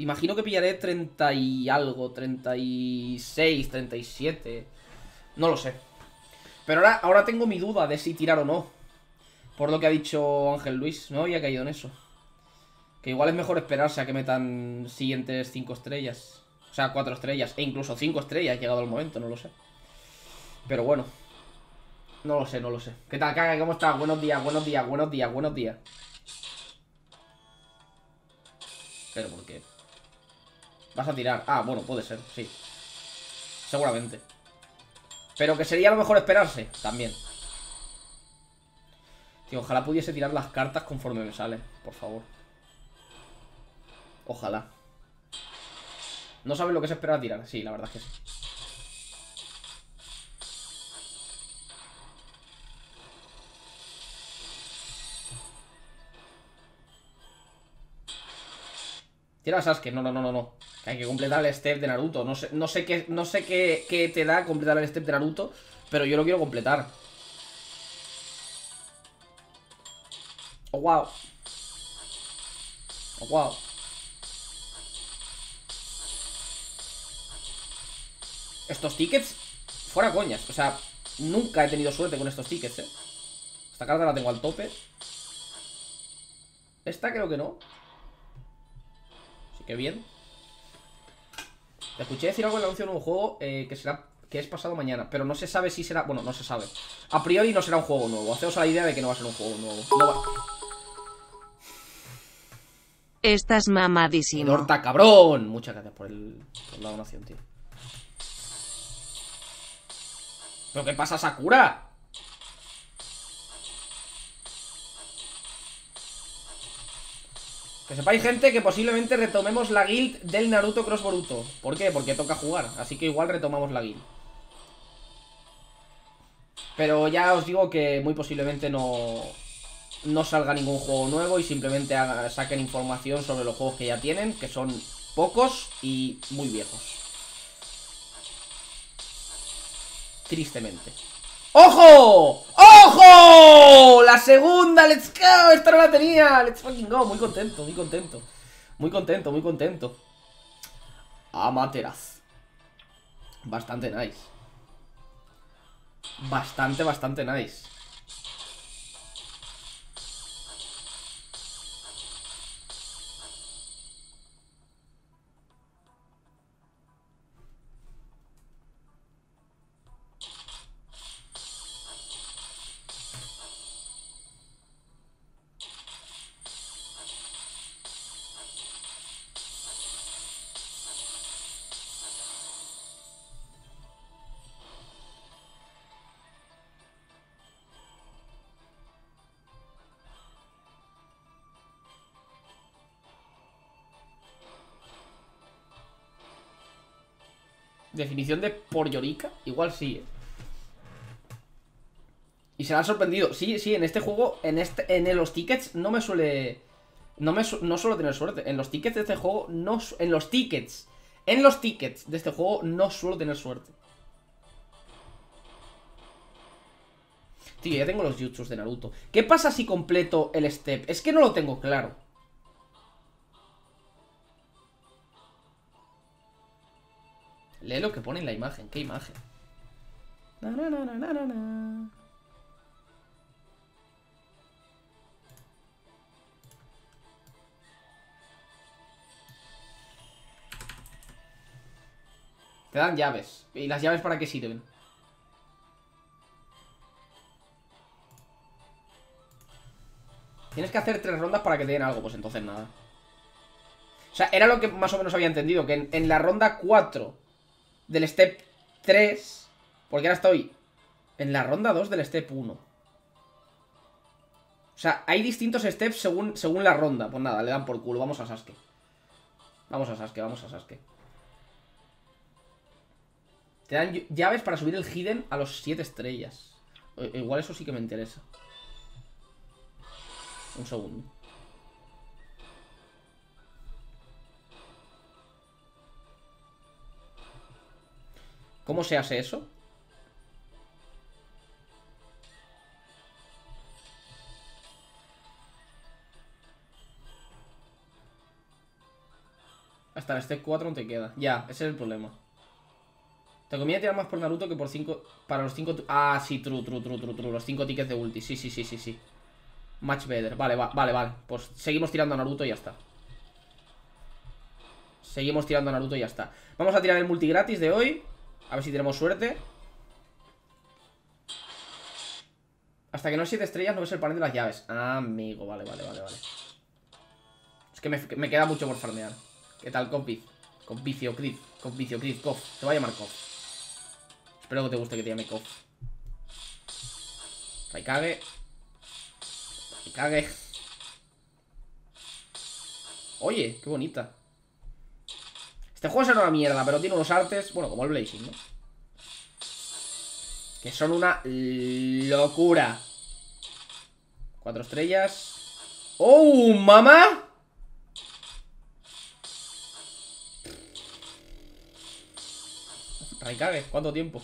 Imagino que pillaré 30 y algo, 36, 37. No lo sé. Pero ahora, ahora tengo mi duda de si tirar o no. Por lo que ha dicho Ángel Luis. No había caído en eso. Que igual es mejor esperarse a que metan siguientes 5 estrellas. O sea, 4 estrellas. E incluso 5 estrellas llegado el momento, no lo sé. Pero bueno. No lo sé, no lo sé. ¿Qué tal, Caga? ¿Cómo estás? Buenos días, buenos días, buenos días, buenos días. Pero ¿por qué? Vas a tirar. Ah, bueno, puede ser, sí. Seguramente. Pero que sería lo mejor esperarse, también. Tío, ojalá pudiese tirar las cartas conforme me sale, por favor. Ojalá. ¿No sabes lo que es esperar a tirar? Sí, la verdad es que sí. Tira a Sasuke, no, no, no, no, no. hay que completar el step de Naruto. No sé, no sé, qué, no sé qué, qué te da completar el step de Naruto, pero yo lo quiero completar. Oh, wow. Oh, wow. Estos tickets, fuera coñas. O sea, nunca he tenido suerte con estos tickets, eh. Esta carta la tengo al tope. Esta creo que no. Así que bien. Te escuché decir algo en el anuncio de un juego eh, que será que es pasado mañana, pero no se sabe si será... Bueno, no se sabe. A priori no será un juego nuevo. Haceos la idea de que no va a ser un juego nuevo. No va... Estás mamadísimo. Dorta, cabrón. Muchas gracias por, el, por la donación, tío. ¿Pero qué pasa, Sakura? Que sepáis, gente, que posiblemente retomemos la guild del Naruto Cross Boruto. ¿Por qué? Porque toca jugar. Así que igual retomamos la guild. Pero ya os digo que muy posiblemente no, no salga ningún juego nuevo y simplemente saquen información sobre los juegos que ya tienen, que son pocos y muy viejos. Tristemente. ¡Ojo! ¡Ojo! La segunda, let's go. Esta no la tenía. Let's fucking go. Muy contento, muy contento. Muy contento, muy contento. Amateraz. Bastante nice. Bastante, bastante nice. Definición de por llorica, igual sí, ¿eh? Y se han sorprendido. Sí, sí, en este juego, en este, en los tickets no me suele. No me no suelo tener suerte. En los tickets de este juego, no. En los tickets. En los tickets de este juego no suelo tener suerte. Tío, ya tengo los jutsus de Naruto. ¿Qué pasa si completo el step? Es que no lo tengo claro. Lee lo que pone en la imagen. ¿Qué imagen? Te dan llaves. ¿Y las llaves para qué sirven? Tienes que hacer tres rondas para que te den algo, pues entonces nada. O sea, era lo que más o menos había entendido, que en, en la ronda 4 del step 3. Porque ahora estoy en la ronda 2 del step 1. O sea, hay distintos steps según, según la ronda. Pues nada, le dan por culo. Vamos a Sasuke. Vamos a Sasuke, vamos a Sasuke. Te dan llaves para subir el hidden a los 7 estrellas. Igual eso sí que me interesa. Un segundo. ¿Cómo se hace eso? Hasta el step 4 no te queda. Ya, ese es el problema. Te conviene tirar más por Naruto que por 5. Para los 5. Ah, sí, true, true, true, true, true. Los 5 tickets de ulti. Sí, sí, sí, sí, sí. Much better. Vale, va, vale, vale. Pues seguimos tirando a Naruto y ya está. Seguimos tirando a Naruto y ya está. Vamos a tirar el multi gratis de hoy. A ver si tenemos suerte. Hasta que no 7 estrellas no ves el panel de las llaves. Ah, amigo, vale, vale, vale, vale. Es que me, queda mucho por farmear. ¿Qué tal, compi? Compicio, Crit, compicio, Crit, Kof. Te voy a llamar Kof. Espero que te guste que te llame Kof. Raikage. Raikage. Oye, qué bonita. Este juego será una mierda, pero tiene unos artes, bueno, como el Blazing, ¿no? Que son una locura. Cuatro estrellas. ¡Oh, mamá! Raikage, ¿cuánto tiempo?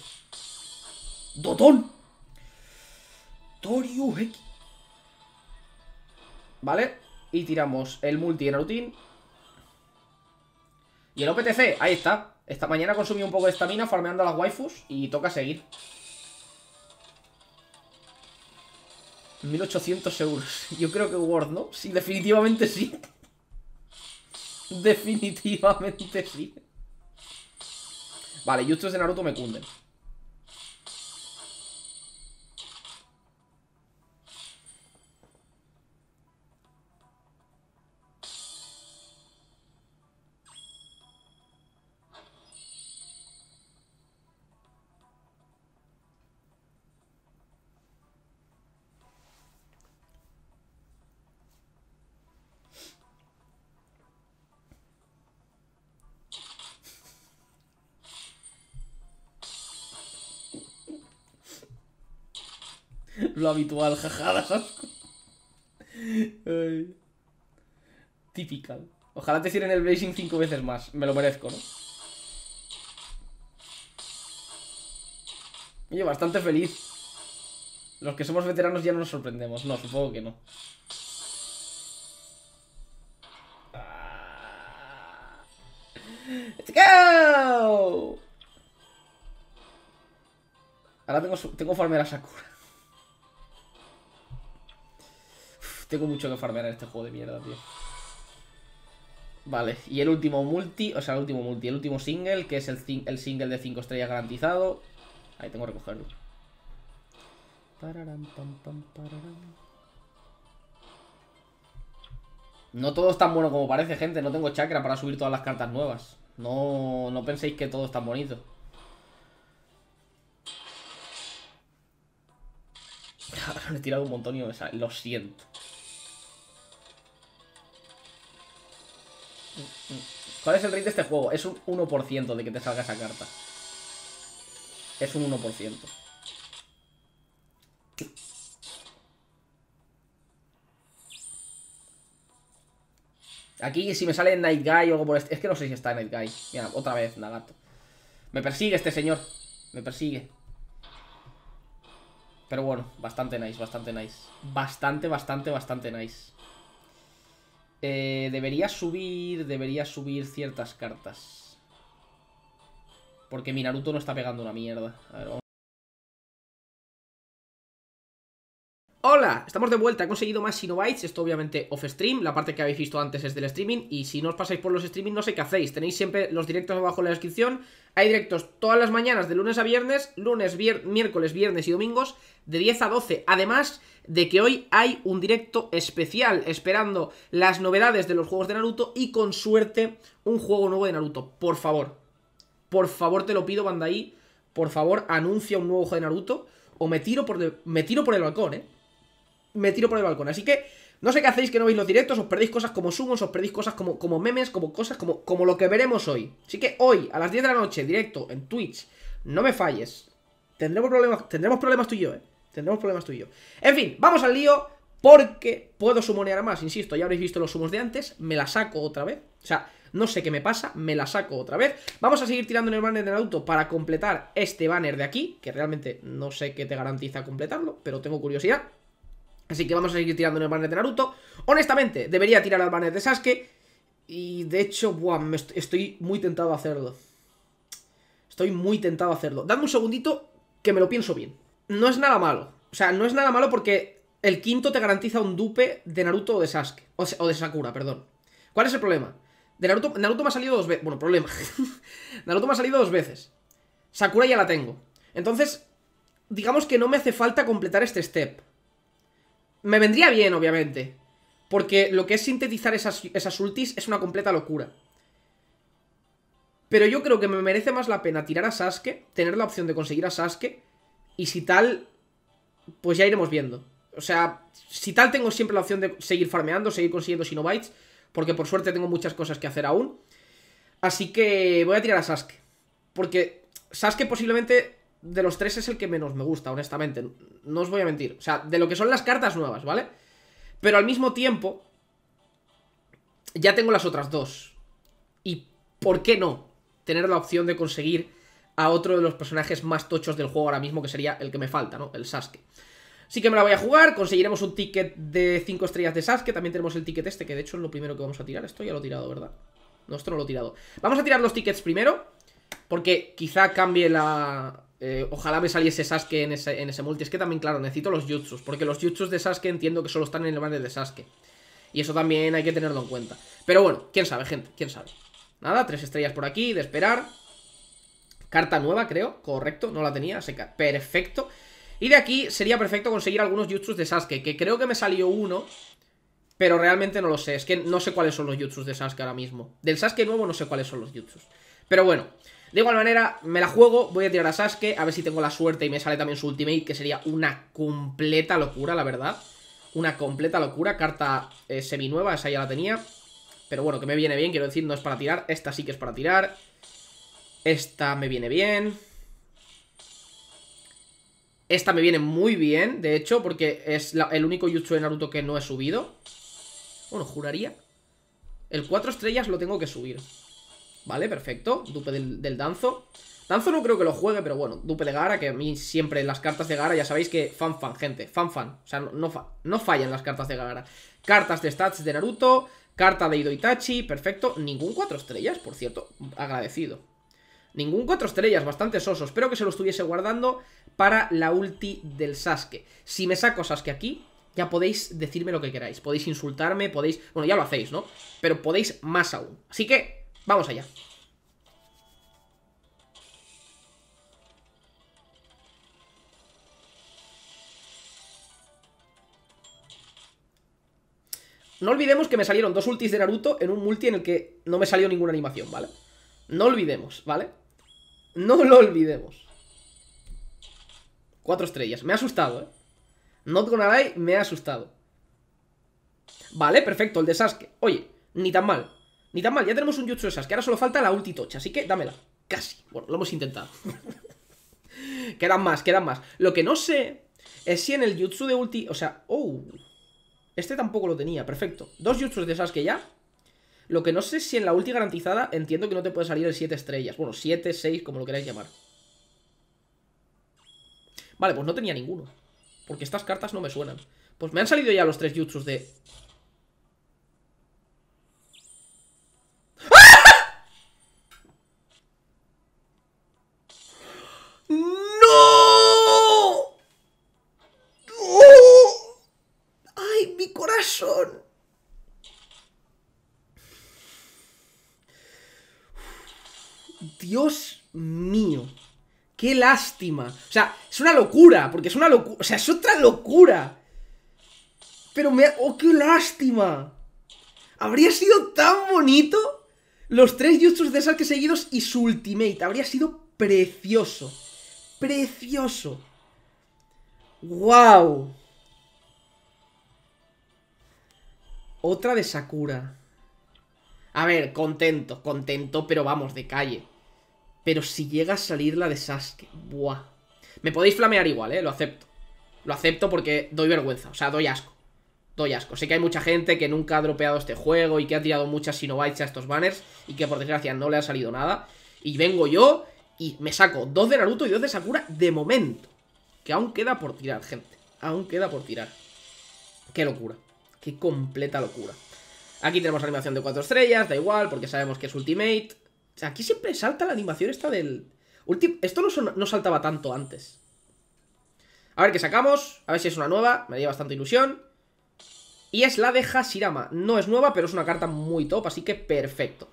¡Dotón! Toriuheki Vale, y tiramos el multi en Narutin Y el OPTC, ahí está. Esta mañana consumí un poco de estamina farmeando a las waifus Y toca seguir. 1800 euros. Yo creo que Word, ¿no? Sí, definitivamente sí. Definitivamente sí. Vale, justos de Naruto me cunden. Lo habitual, jajadas. Typical. Ojalá te cierren el Blazing cinco veces más. Me lo merezco, ¿no? Oye, bastante feliz. Los que somos veteranos ya no nos sorprendemos. No, supongo que no. ¡Let's go! Ahora tengo, tengo Sakura. Tengo mucho que farmear en este juego de mierda, tío. Vale, y el último multi, o sea, el último multi, el último single, que es el, single de 5 estrellas garantizado. Ahí tengo que recogerlo. No todo es tan bueno como parece, gente. No tengo chakra para subir todas las cartas nuevas. No, no penséis que todo es tan bonito. Ahora he tirado un montón y me. Lo siento. ¿Cuál es el rate de este juego? Es un 1% de que te salga esa carta. Es un 1%. Aquí si me sale Night Guy o algo por este... Es que no sé si está Night Guy. Mira, otra vez, Nagato. Me persigue este señor. Me persigue. Pero bueno, bastante nice, bastante nice. Bastante, bastante, bastante nice. Eh, debería subir. Debería subir ciertas cartas. Porque mi Naruto no está pegando una mierda. A ver, vamos. Hola, estamos de vuelta, he conseguido más Sinobytes, esto obviamente off-stream, la parte que habéis visto antes es del streaming y si no os pasáis por los streaming no sé qué hacéis, tenéis siempre los directos abajo en la descripción, hay directos todas las mañanas de lunes a viernes, lunes, miércoles, viernes y domingos de 10 a 12, además de que hoy hay un directo especial esperando las novedades de los juegos de Naruto y con suerte un juego nuevo de Naruto, por favor, por favor te lo pido Bandai, por favor anuncia un nuevo juego de Naruto o me tiro por, me tiro por el balcón, eh me tiro por el balcón. Así que no sé qué hacéis que no veis los directos, os perdéis cosas como sumos, os perdéis cosas como, como memes, como cosas como, como lo que veremos hoy. Así que hoy, a las 10 de la noche, directo en Twitch, no me falles. Tendremos problemas, tendremos problemas tú y yo, eh. Tendremos problemas tú y yo. En fin, vamos al lío, porque puedo sumonear más, insisto, ya habréis visto los sumos de antes, me la saco otra vez. O sea, no sé qué me pasa, me la saco otra vez. Vamos a seguir tirando en el banner del auto para completar este banner de aquí, que realmente no sé qué te garantiza completarlo, pero tengo curiosidad. Así que vamos a seguir tirando en el banner de Naruto Honestamente, debería tirar al banner de Sasuke Y de hecho, buah, estoy muy tentado a hacerlo. Estoy muy tentado a hacerlo. Dame un segundito que me lo pienso bien. No es nada malo. O sea, no es nada malo porque el quinto te garantiza un dupe de Naruto o de Sasuke. O de Sakura, perdón. ¿Cuál es el problema? De Naruto, Naruto me ha salido dos veces. Bueno, problema. Naruto me ha salido dos veces. Sakura ya la tengo. Entonces, digamos que no me hace falta completar este step. Me vendría bien, obviamente. Porque lo que es sintetizar esas, esas ultis es una completa locura. Pero yo creo que me merece más la pena tirar a Sasuke, tener la opción de conseguir a Sasuke, y si tal, pues ya iremos viendo. O sea, si tal tengo siempre la opción de seguir farmeando, seguir consiguiendo Shinobites, porque por suerte tengo muchas cosas que hacer aún. Así que voy a tirar a Sasuke. Porque Sasuke posiblemente de los tres es el que menos me gusta, honestamente. No os voy a mentir. O sea, de lo que son las cartas nuevas, ¿vale? Pero al mismo tiempo, ya tengo las otras dos. ¿Y por qué no tener la opción de conseguir a otro de los personajes más tochos del juego ahora mismo, que sería el que me falta, ¿no? El Sasuke. Así que me la voy a jugar, conseguiremos un ticket de 5 estrellas de Sasuke, también tenemos el ticket este, que de hecho es lo primero que vamos a tirar. Esto ya lo he tirado, ¿verdad? No, esto no lo he tirado. Vamos a tirar los tickets primero, porque quizá cambie la... eh, ojalá me saliese Sasuke en ese, en ese multi. Es que también, claro, necesito los jutsus, porque los jutsus de Sasuke entiendo que solo están en el banner de Sasuke. Y eso también hay que tenerlo en cuenta. Pero bueno, quién sabe, gente, quién sabe. Nada, tres estrellas por aquí, de esperar. Carta nueva, creo, correcto, no la tenía, seca. Perfecto. Y de aquí sería perfecto conseguir algunos jutsus de Sasuke, que creo que me salió uno, pero realmente no lo sé. Es que no sé cuáles son los jutsus de Sasuke ahora mismo. Del Sasuke nuevo no sé cuáles son los jutsus. Pero bueno, de igual manera, me la juego, voy a tirar a Sasuke, a ver si tengo la suerte y me sale también su ultimate, que sería una completa locura, la verdad. Una completa locura, carta eh, seminueva, esa ya la tenía. Pero bueno, que me viene bien, quiero decir, no es para tirar. Esta sí que es para tirar. Esta me viene bien. Esta me viene muy bien, de hecho, porque es el único jutsu de Naruto que no he subido. Bueno, juraría. El 4 estrellas lo tengo que subir. Vale, perfecto. Dupe del, Danzo. Danzo no creo que lo juegue, pero bueno, dupe de Gara, que a mí siempre las cartas de Gara, ya sabéis que fan fan, gente, fan fan. O sea, no, no, no fallan las cartas de Gara. Cartas de stats de Naruto, carta de Ido Itachi, perfecto. Ningún 4 estrellas, por cierto, agradecido. Ningún 4 estrellas, bastante soso. Espero que se lo estuviese guardando para la ulti del Sasuke. Si me saco Sasuke aquí, ya podéis decirme lo que queráis. Podéis insultarme, podéis... Bueno, ya lo hacéis, ¿no? Pero podéis más aún. Así que, vamos allá. No olvidemos que me salieron dos ultis de Naruto en un multi en el que no me salió ninguna animación, ¿vale? No olvidemos, ¿vale? No lo olvidemos. Cuatro estrellas. Me ha asustado, ¿eh? Not gonna lie, me ha asustado. Vale, perfecto, el de Sasuke. Oye, ni tan mal. Ni tan mal, ya tenemos un jutsu de Sasuke. Ahora solo falta la ulti tocha, así que dámela. Casi. Bueno, lo hemos intentado. quedan más, quedan más. Lo que no sé es si en el jutsu de ulti... O sea, oh... Este tampoco lo tenía, perfecto. Dos jutsus de Sasuke ya. Lo que no sé es si en la ulti garantizada entiendo que no te puede salir el 7 estrellas. Bueno, 7, 6, como lo queráis llamar. Vale, pues no tenía ninguno. Porque estas cartas no me suenan. Pues me han salido ya los tres jutsus de... corazón! Dios mío. Qué lástima. O sea, es una locura, porque es una locura. O sea, es otra locura. Pero me... ¡Oh, qué lástima! Habría sido tan bonito los tres jutsus de Sasuke seguidos y su ultimate. Habría sido precioso. Precioso. ¡Wow! Otra de Sakura. A ver, contento, contento, pero vamos, de calle. Pero si llega a salir la de Sasuke, buah. Me podéis flamear igual, ¿eh? Lo acepto. Lo acepto porque doy vergüenza, o sea, doy asco. Doy asco. Sé que hay mucha gente que nunca ha dropeado este juego y que ha tirado muchas Shinobites a estos banners y que por desgracia no le ha salido nada. Y vengo yo y me saco dos de Naruto y dos de Sakura de momento. Que aún queda por tirar, gente. Aún queda por tirar. Qué locura. Qué completa locura. Aquí tenemos animación de 4 estrellas, da igual, porque sabemos que es Ultimate. O sea, aquí siempre salta la animación esta del... Esto no, no saltaba tanto antes. A ver qué sacamos, a ver si es una nueva, me haría bastante ilusión. Y es la de Hashirama. No es nueva, pero es una carta muy top, así que perfecto.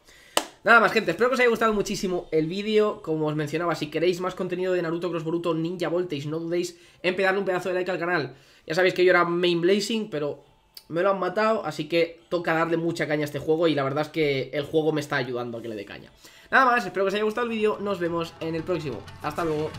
Nada más, gente, espero que os haya gustado muchísimo el vídeo. Como os mencionaba, si queréis más contenido de Naruto, Cross Boruto, Ninja Voltage, no dudéis en pegarle un pedazo de like al canal. Ya sabéis que yo era main blazing, pero me lo han matado, así que toca darle mucha caña a este juego y la verdad es que el juego me está ayudando a que le dé caña. Nada más, espero que os haya gustado el vídeo, nos vemos en el próximo. Hasta luego.